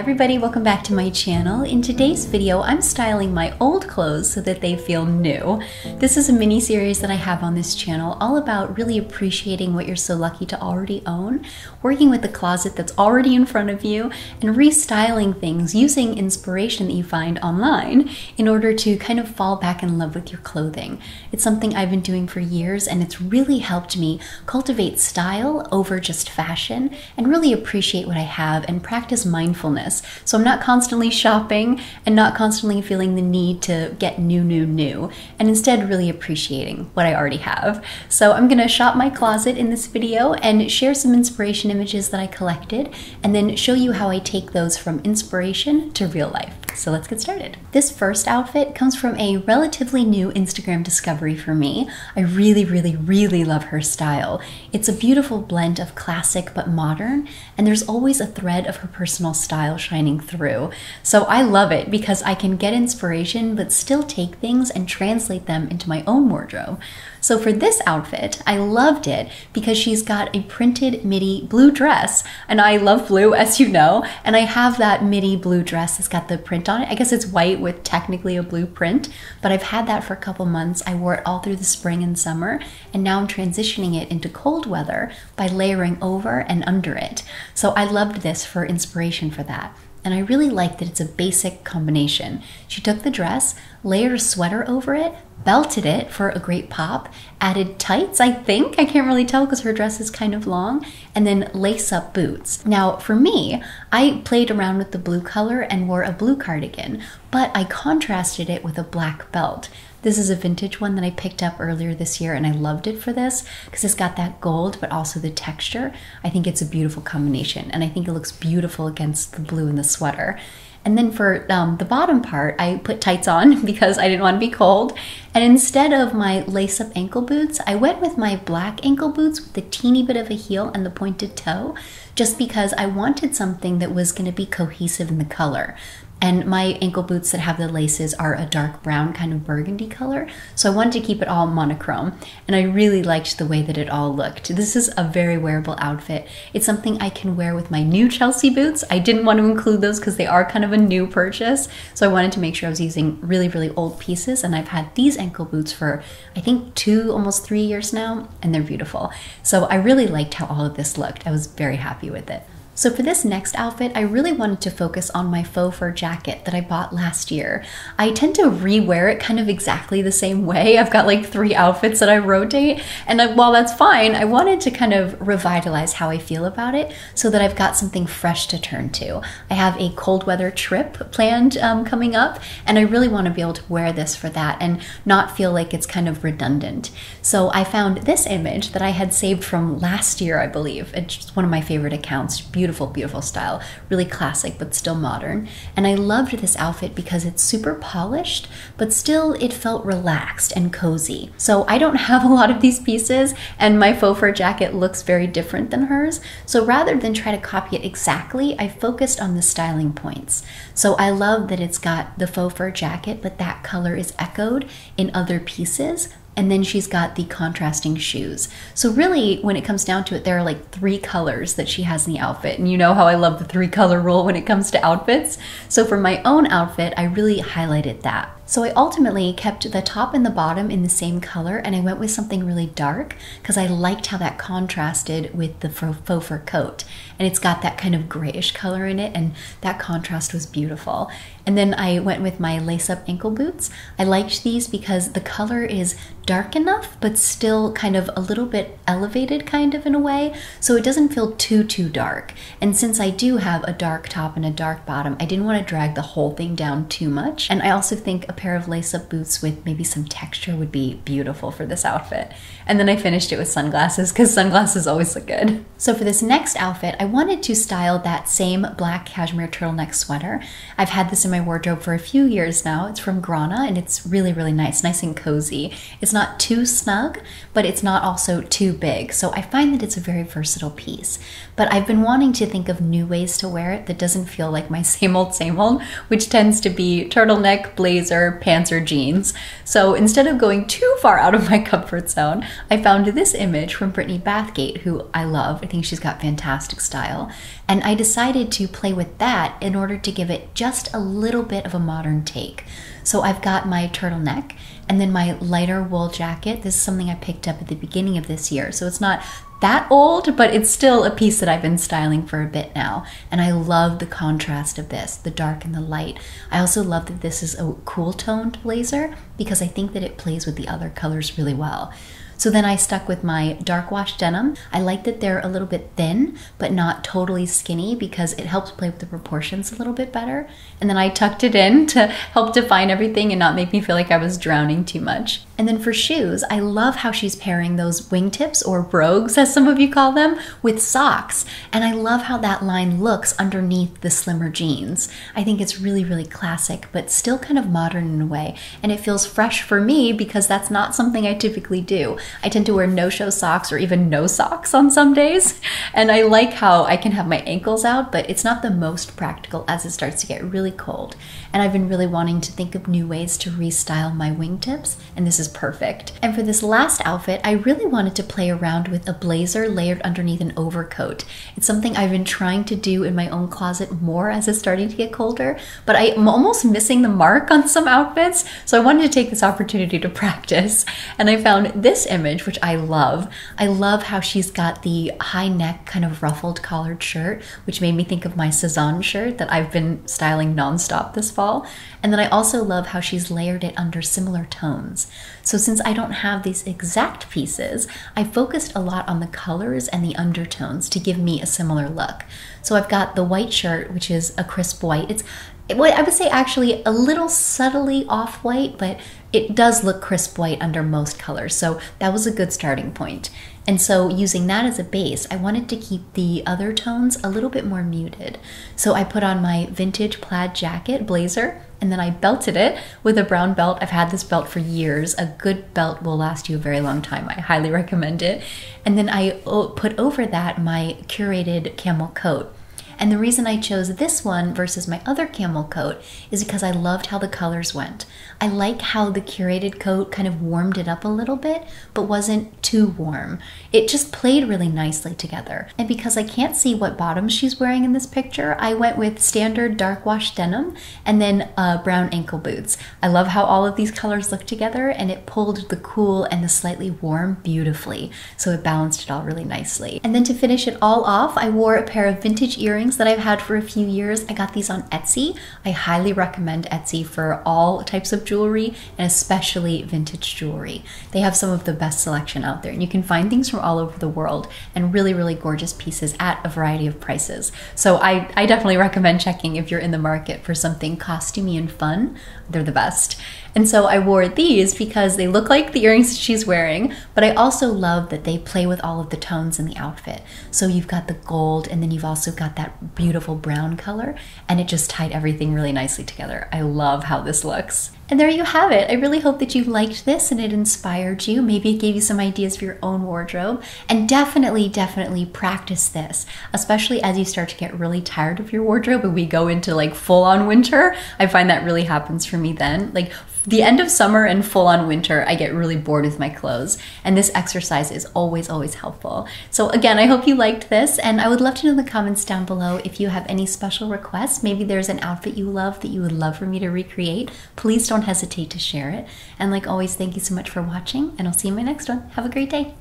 everybody, welcome back to my channel. In today's video, I'm styling my old clothes so that they feel new. This is a mini series that I have on this channel all about really appreciating what you're so lucky to already own, working with the closet that's already in front of you, and restyling things using inspiration that you find online in order to kind of fall back in love with your clothing. It's something I've been doing for years and it's really helped me cultivate style over just fashion and really appreciate what I have and practice mindfulness. So I'm not constantly shopping and not constantly feeling the need to get new, new, new, and instead really appreciating what I already have. So I'm gonna shop my closet in this video and share some inspiration images that I collected and then show you how I take those from inspiration to real life. So let's get started. This first outfit comes from a relatively new Instagram discovery for me. I really, really, really love her style. It's a beautiful blend of classic but modern, and there's always a thread of her personal style shining through. So I love it because I can get inspiration but still take things and translate them into my own wardrobe. So for this outfit, I loved it because she's got a printed midi blue dress, and I love blue, as you know, and I have that midi blue dress that's got the print on it. I guess it's white with technically a blue print, but I've had that for a couple months. I wore it all through the spring and summer, and now I'm transitioning it into cold weather by layering over and under it. So I loved this for inspiration for that and I really like that it's a basic combination. She took the dress, layered a sweater over it, belted it for a great pop, added tights, I think, I can't really tell because her dress is kind of long, and then lace up boots. Now, for me, I played around with the blue color and wore a blue cardigan, but I contrasted it with a black belt. This is a vintage one that I picked up earlier this year and I loved it for this because it's got that gold but also the texture. I think it's a beautiful combination and I think it looks beautiful against the blue in the sweater. And then for um, the bottom part, I put tights on because I didn't want to be cold. And instead of my lace up ankle boots, I went with my black ankle boots with the teeny bit of a heel and the pointed toe, just because I wanted something that was going to be cohesive in the color. And my ankle boots that have the laces are a dark brown kind of burgundy color. So I wanted to keep it all monochrome. And I really liked the way that it all looked. This is a very wearable outfit. It's something I can wear with my new Chelsea boots. I didn't want to include those because they are kind of a new purchase. So I wanted to make sure I was using really, really old pieces. And I've had these ankle boots for, I think, two, almost three years now. And they're beautiful. So I really liked how all of this looked. I was very happy with it. So for this next outfit, I really wanted to focus on my faux fur jacket that I bought last year. I tend to re-wear it kind of exactly the same way. I've got like three outfits that I rotate, and I, while that's fine, I wanted to kind of revitalize how I feel about it so that I've got something fresh to turn to. I have a cold weather trip planned um, coming up, and I really want to be able to wear this for that and not feel like it's kind of redundant. So I found this image that I had saved from last year, I believe. It's one of my favorite accounts. Beautiful beautiful, beautiful style. Really classic, but still modern. And I loved this outfit because it's super polished, but still it felt relaxed and cozy. So I don't have a lot of these pieces, and my faux fur jacket looks very different than hers. So rather than try to copy it exactly, I focused on the styling points. So I love that it's got the faux fur jacket, but that color is echoed in other pieces and then she's got the contrasting shoes. So really, when it comes down to it, there are like three colors that she has in the outfit. And you know how I love the three color rule when it comes to outfits. So for my own outfit, I really highlighted that. So I ultimately kept the top and the bottom in the same color and I went with something really dark because I liked how that contrasted with the faux fur coat. And it's got that kind of grayish color in it and that contrast was beautiful. And then I went with my lace up ankle boots. I liked these because the color is dark enough, but still kind of a little bit elevated kind of in a way. So it doesn't feel too, too dark. And since I do have a dark top and a dark bottom, I didn't want to drag the whole thing down too much. And I also think a pair of lace up boots with maybe some texture would be beautiful for this outfit. And then I finished it with sunglasses because sunglasses always look good. So for this next outfit, I wanted to style that same black cashmere turtleneck sweater. I've had this in my wardrobe for a few years now. It's from Grana and it's really, really nice, nice and cozy. It's not too snug, but it's not also too big. So I find that it's a very versatile piece. But I've been wanting to think of new ways to wear it that doesn't feel like my same old, same old, which tends to be turtleneck, blazer, pants or jeans. So instead of going too far out of my comfort zone, I found this image from Brittany Bathgate, who I love. I think she's got fantastic style. And I decided to play with that in order to give it just a little bit of a modern take. So I've got my turtleneck and then my lighter wool jacket. This is something I picked up at the beginning of this year. So it's not that old, but it's still a piece that I've been styling for a bit now. And I love the contrast of this, the dark and the light. I also love that this is a cool toned blazer because I think that it plays with the other colors really well. So then I stuck with my dark wash denim. I like that they're a little bit thin, but not totally skinny because it helps play with the proportions a little bit better. And then I tucked it in to help define everything and not make me feel like I was drowning too much. And then for shoes, I love how she's pairing those wingtips or brogues, as some of you call them, with socks. And I love how that line looks underneath the slimmer jeans. I think it's really, really classic, but still kind of modern in a way. And it feels fresh for me because that's not something I typically do. I tend to wear no show socks or even no socks on some days. And I like how I can have my ankles out, but it's not the most practical as it starts to get really cold. And I've been really wanting to think of new ways to restyle my wingtips, and this is perfect. And for this last outfit, I really wanted to play around with a blazer layered underneath an overcoat. It's something I've been trying to do in my own closet more as it's starting to get colder, but I'm almost missing the mark on some outfits, so I wanted to take this opportunity to practice. And I found this image which I love. I love how she's got the high neck, kind of ruffled collared shirt, which made me think of my Sézane shirt that I've been styling nonstop this fall. And then I also love how she's layered it under similar tones. So since I don't have these exact pieces, I focused a lot on the colors and the undertones to give me a similar look. So I've got the white shirt, which is a crisp white. It's I would say actually a little subtly off white, but it does look crisp white under most colors. So that was a good starting point. And so using that as a base, I wanted to keep the other tones a little bit more muted. So I put on my vintage plaid jacket blazer and then I belted it with a brown belt. I've had this belt for years. A good belt will last you a very long time. I highly recommend it. And then I put over that my curated camel coat. And the reason I chose this one versus my other camel coat is because I loved how the colors went. I like how the curated coat kind of warmed it up a little bit, but wasn't too warm. It just played really nicely together. And because I can't see what bottoms she's wearing in this picture, I went with standard dark wash denim and then uh, brown ankle boots. I love how all of these colors look together and it pulled the cool and the slightly warm beautifully. So it balanced it all really nicely. And then to finish it all off, I wore a pair of vintage earrings earrings that I've had for a few years. I got these on Etsy. I highly recommend Etsy for all types of jewelry and especially vintage jewelry. They have some of the best selection out there and you can find things from all over the world and really, really gorgeous pieces at a variety of prices. So I, I definitely recommend checking if you're in the market for something costumey and fun. They're the best. And so I wore these because they look like the earrings she's wearing, but I also love that they play with all of the tones in the outfit. So you've got the gold and then you've also got that beautiful brown color and it just tied everything really nicely together. I love how this looks. And there you have it. I really hope that you liked this and it inspired you. Maybe it gave you some ideas for your own wardrobe. And definitely, definitely practice this, especially as you start to get really tired of your wardrobe and we go into like full on winter. I find that really happens for me then. Like the end of summer and full on winter, I get really bored with my clothes. And this exercise is always, always helpful. So, again, I hope you liked this. And I would love to know in the comments down below if you have any special requests. Maybe there's an outfit you love that you would love for me to recreate. Please don't hesitate to share it. And, like always, thank you so much for watching. And I'll see you in my next one. Have a great day.